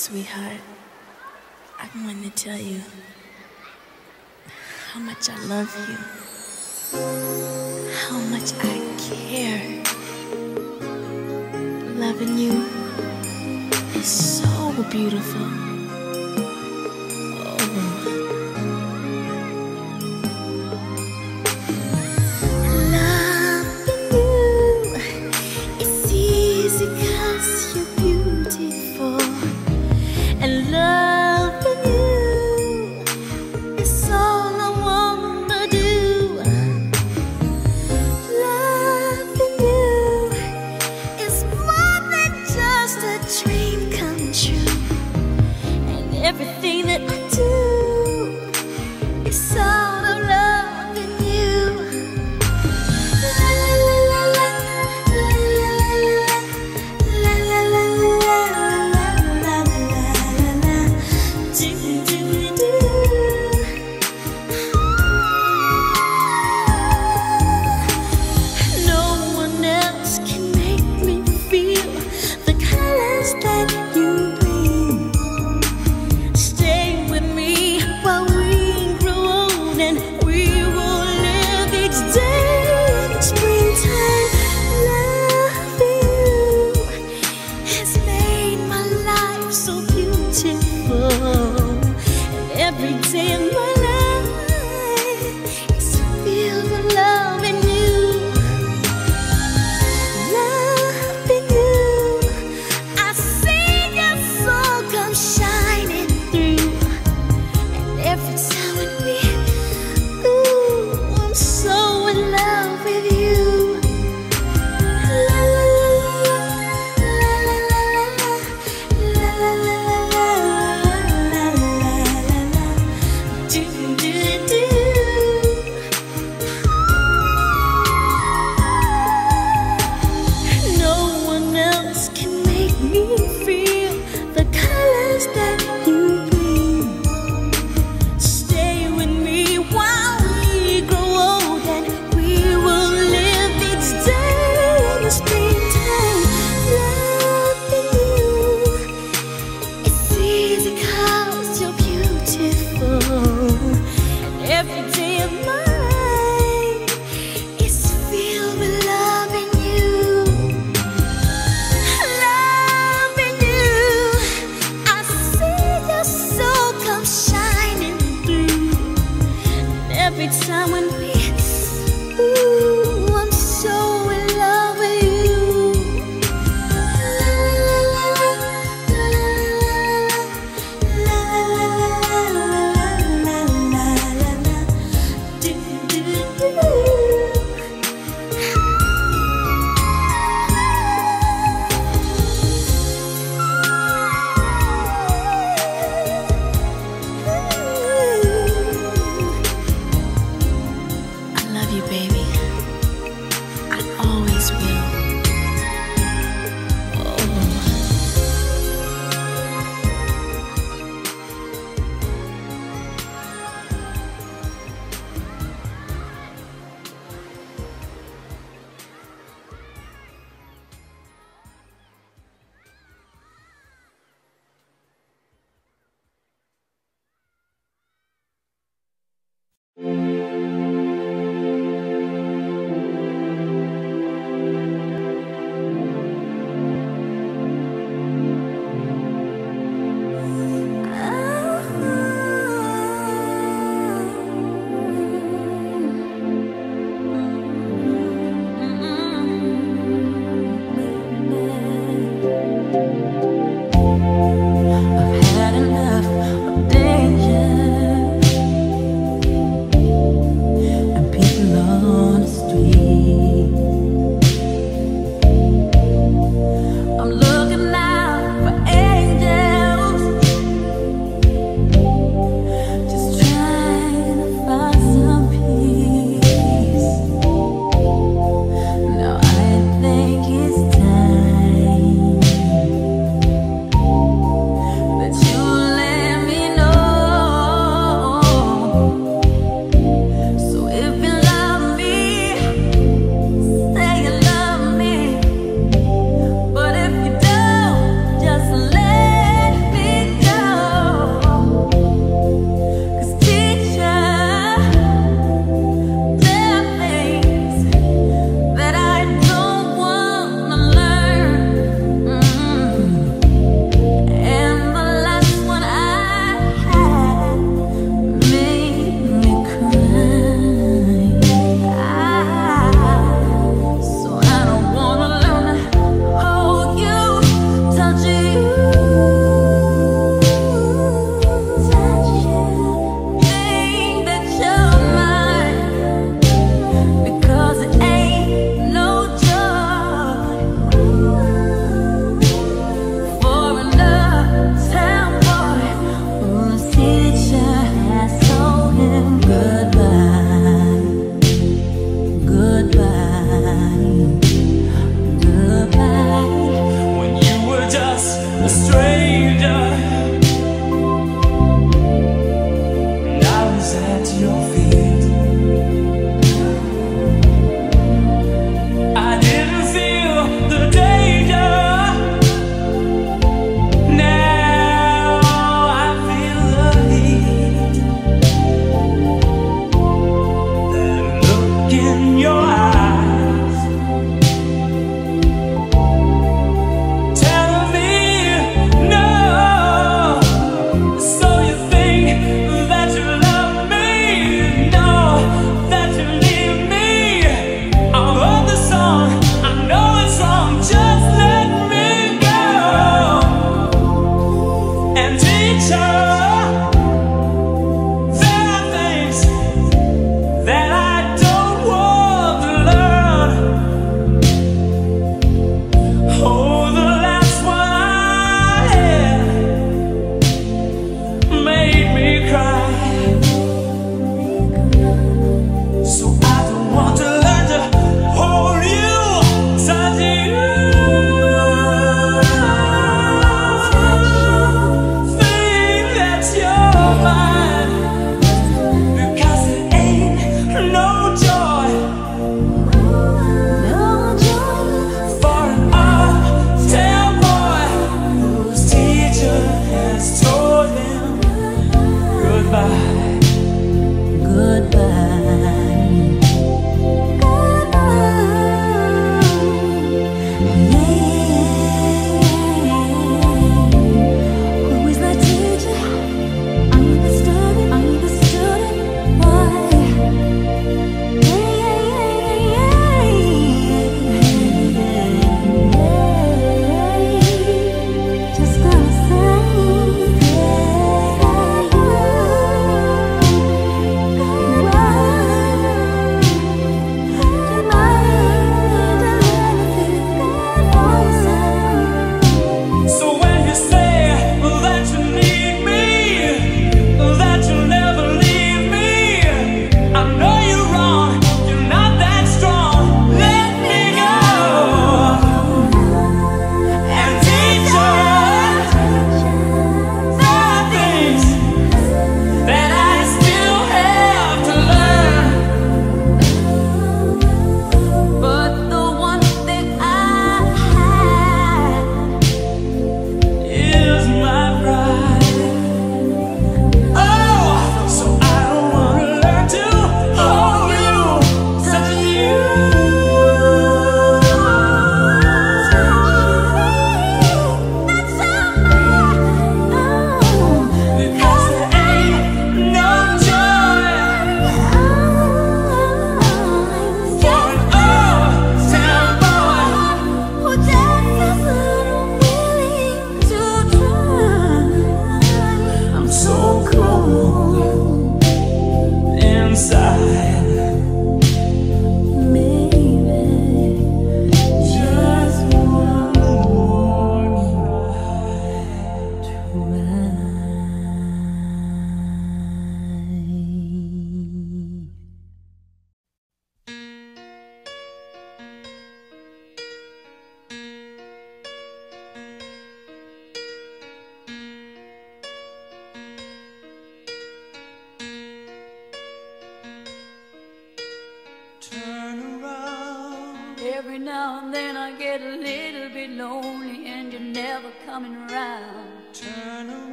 Sweetheart, I'm going to tell you how much I love you, how much I care. Loving you is so beautiful.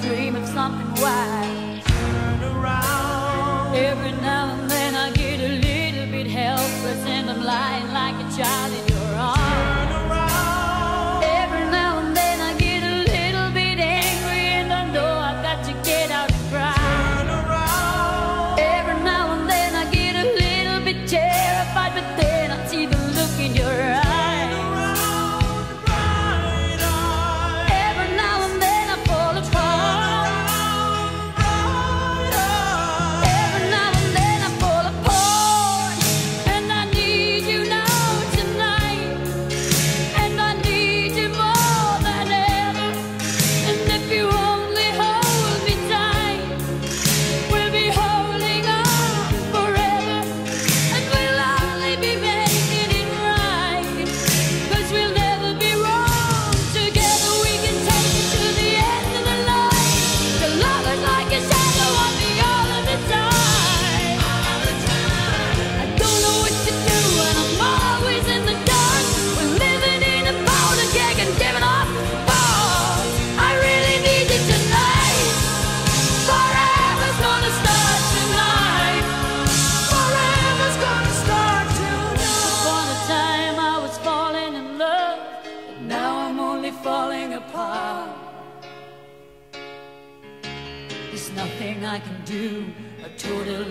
dream of something wild.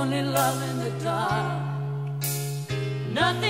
Only love in the dark. Nothing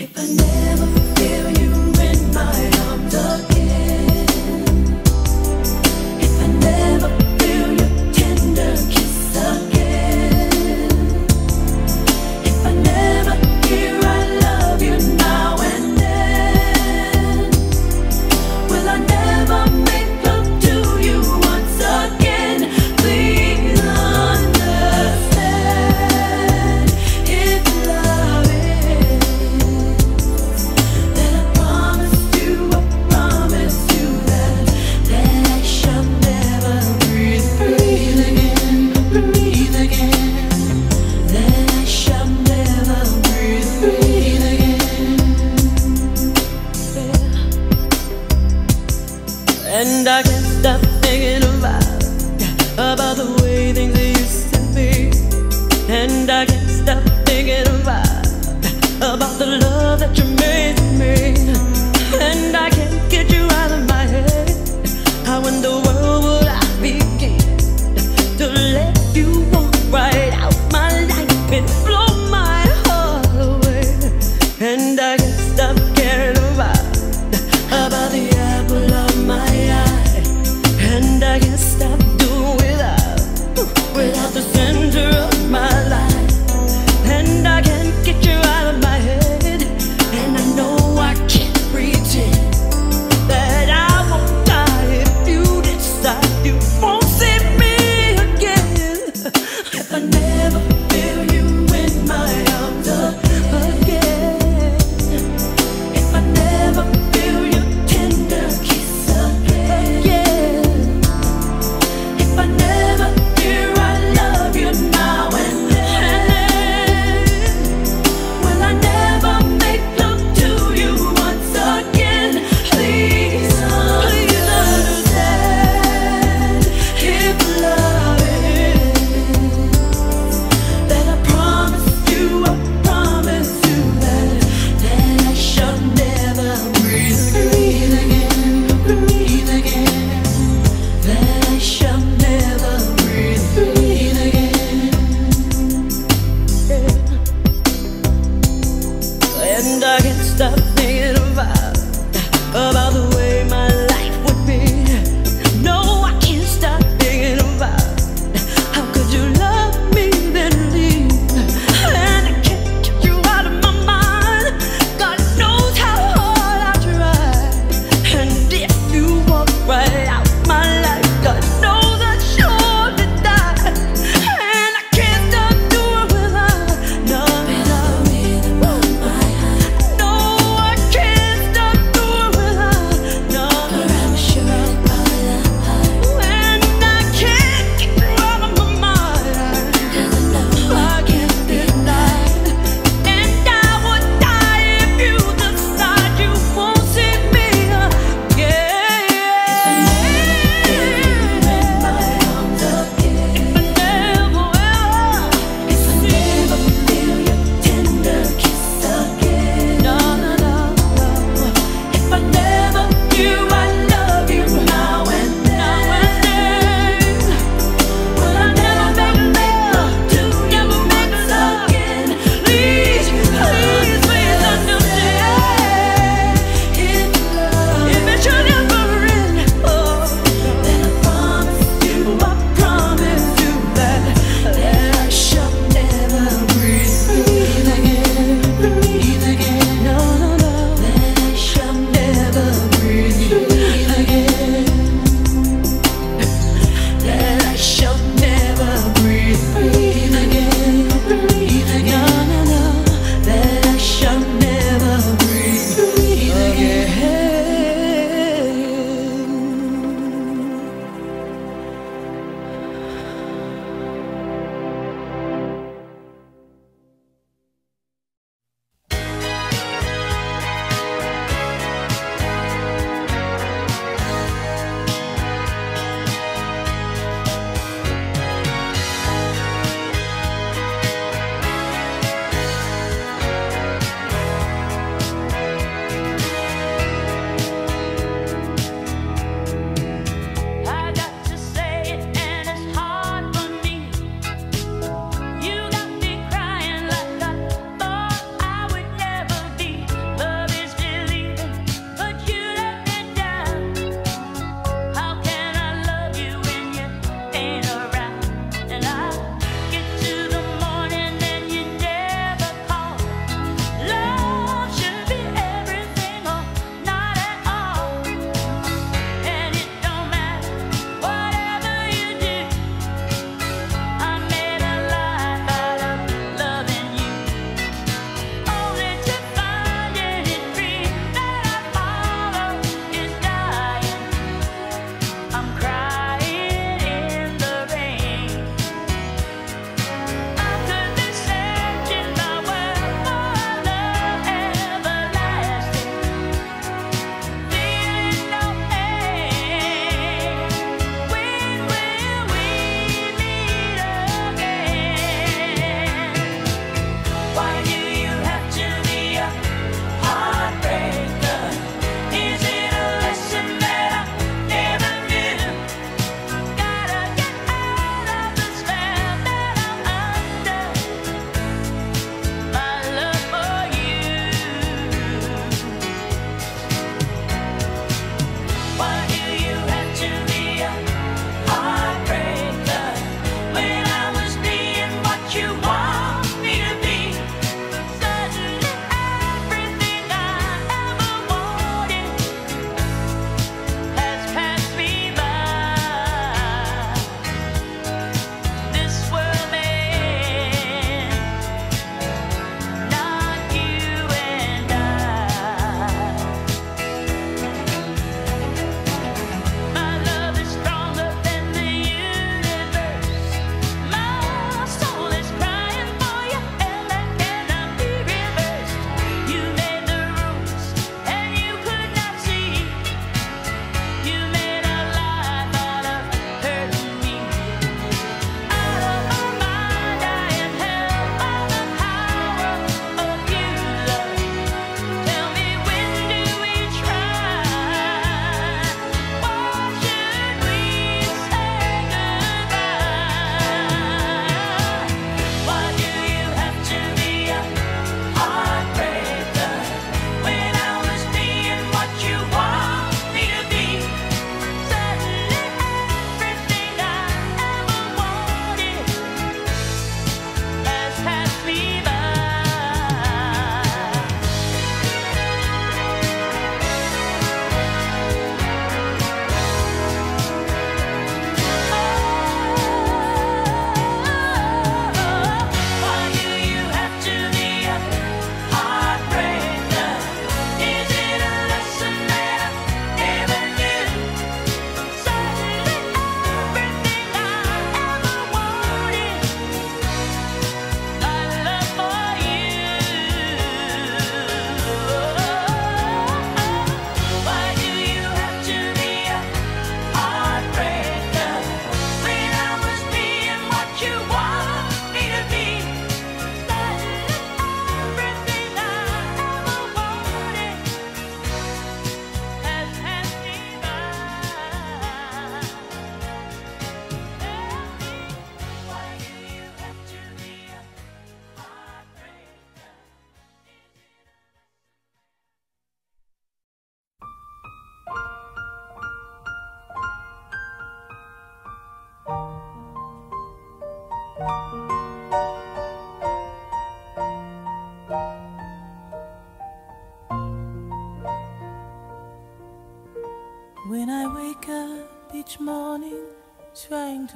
If I never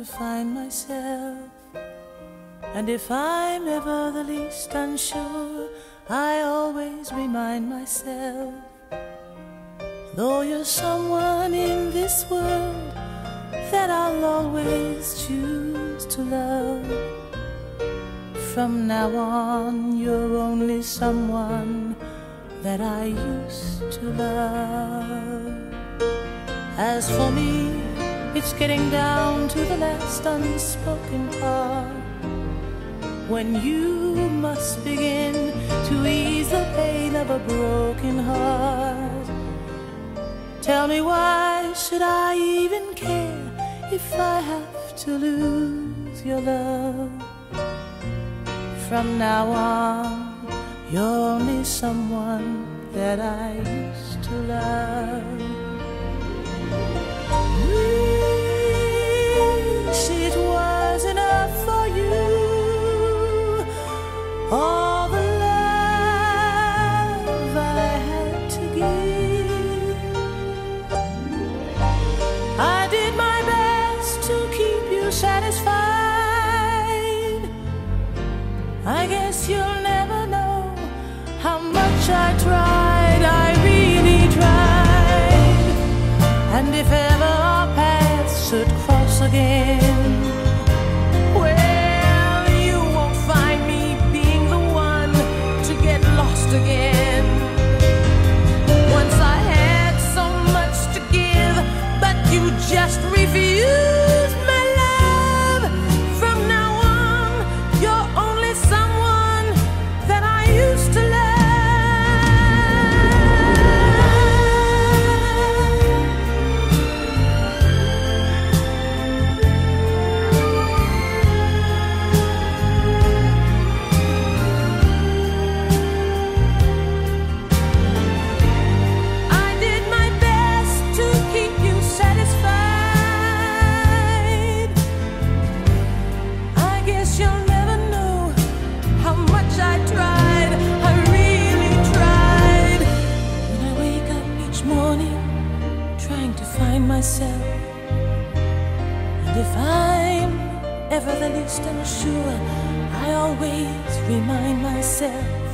to find myself, and if I'm ever the least unsure, I always remind myself. Though you're someone in this world that I'll always choose to love. From now on, you're only someone that I used to love. As for me, it's getting down to the last unspoken part. When you must begin to ease the pain of a broken heart. Tell me why should I even care if I have to lose your love? From now on, you're only someone that I used to love. Wish it was enough for you. All the love I had to give. I did my best to keep you satisfied. I guess you'll never know how much I tried. Myself.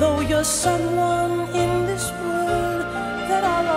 Though you're someone in this world that I'll